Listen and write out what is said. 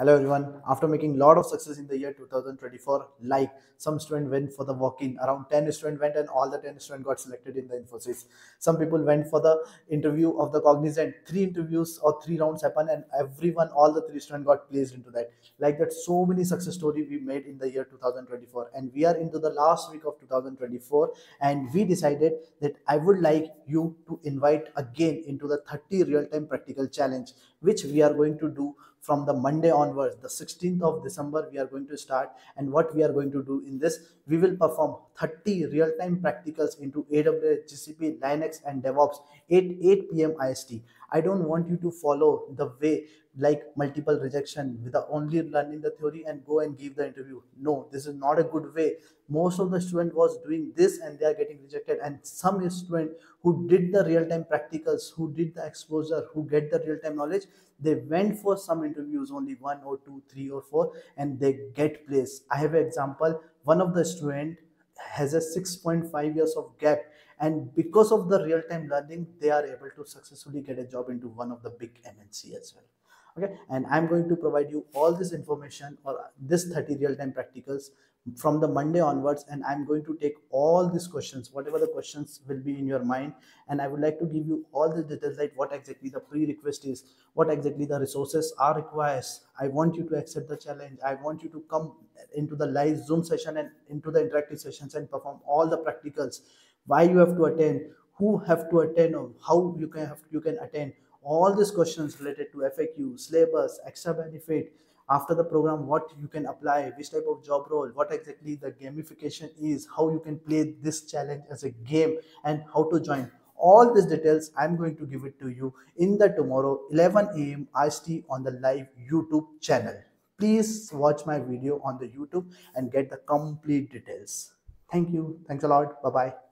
Hello everyone. After making a lot of success in the year 2024, like some student went for the walk-in, around 10 students went and all the 10 students got selected in the Infosys. Some people went for the interview of the Cognizant. Three interviews or three rounds happened and everyone, all the three students got placed into that. Like that, so many success stories we made in the year 2024. And we are into the last week of 2024 and we decided that I would like you to invite again into the 30 real-time practical challenge, which we are going to do from the Monday onwards, the 16th of December, we are going to start. And what we are going to do in this, we will perform 30 real-time practicals into AWS, GCP, Linux, and DevOps 8, 8 p.m. IST. I don't want you to follow the way like multiple rejection with the only learning the theory and go and give the interview. No, this is not a good way. Most of the student was doing this and they are getting rejected. And some student who did the real-time practicals, who did the exposure, who get the real-time knowledge, they went for some interviews, only one or two, three or four, and they get placed. I have an example. One of the student has a 6.5 years of gap. And because of the real-time learning they are able to successfully get a job into one of the big mnc as well okay? And i'm going to provide you all this information or this 30 real-time practicals from the monday onwards and i'm going to take all these questions whatever the questions will be in your mind and i would like to give you all the details like what exactly the pre-request is what exactly the resources are required. I want you to accept the challenge. I want you to come into the live zoom session and into the interactive sessions and perform all the practicals. Why you have to attend who have to attend or how you can have you can attend all these questions related to FAQ, syllabus, extra benefit, after the program, what you can apply, which type of job role, what exactly the gamification is, how you can play this challenge as a game, and how to join. All these details, I'm going to give it to you in the tomorrow 11 a.m. IST on the live YouTube channel. Please watch my video on the YouTube and get the complete details. Thank you. Thanks a lot. Bye-bye.